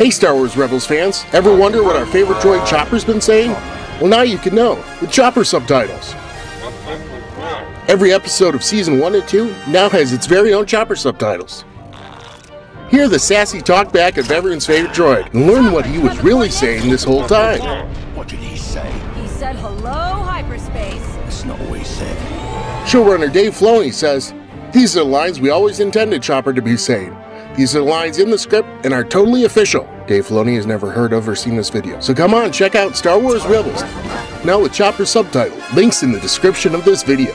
Hey Star Wars Rebels fans, ever wonder what our favorite droid Chopper's been saying? Well now you can know, with Chopper subtitles. Every episode of Season 1 and 2 now has its very own Chopper subtitles. Hear the sassy talkback of everyone's favorite droid and learn what he was really saying this whole time. What did he say? He said hello, hyperspace. That's not what he said. Showrunner Dave Filoni says, These are the lines we always intended Chopper to be saying. These are lines in the script and are totally official. Dave Filoni has never heard of or seen this video. So come on, check out Star Wars Rebels. Now with Chopper subtitle. Links in the description of this video.